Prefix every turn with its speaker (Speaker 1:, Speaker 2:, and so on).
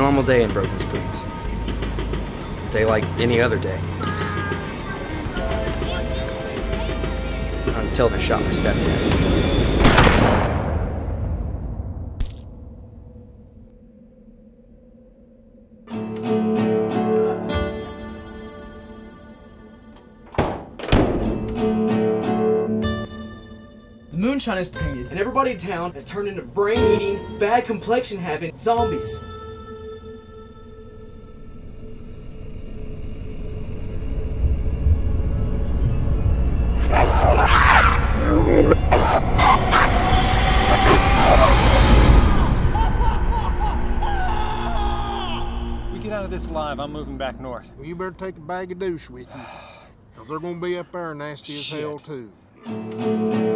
Speaker 1: normal day in Broken Springs. A day like any other day. Until they shot my stepdad.
Speaker 2: The moonshine is tainted, and everybody in town has turned into brain-eating, bad complexion-having zombies.
Speaker 3: Get out of this alive, I'm moving back north.
Speaker 4: Well, you better take a bag of douche with you. Cause they're gonna be up there nasty as hell too.